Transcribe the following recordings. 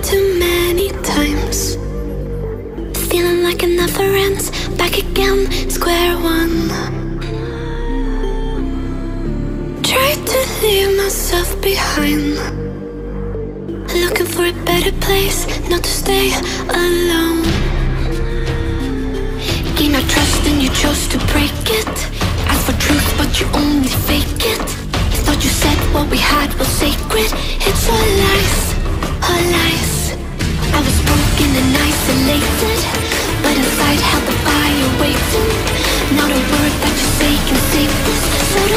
too many times. Feeling like another never ends. Back again, square one. Tried to leave myself behind. Looking for a better place, not to stay alone. Gain our trust and you chose to break it.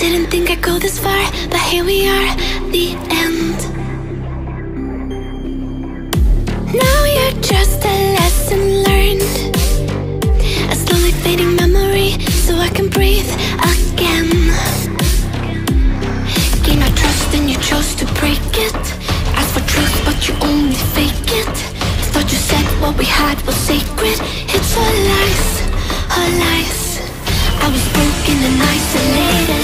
Didn't think I'd go this far, but here we are, the end. Now you're just a lesson learned. A slowly fading memory, so I can breathe again. Gain my trust and you chose to break it. Ask for truth, but you only fake it. Thought you said what we had was sacred. It's all lies, all lies. I was broken and isolated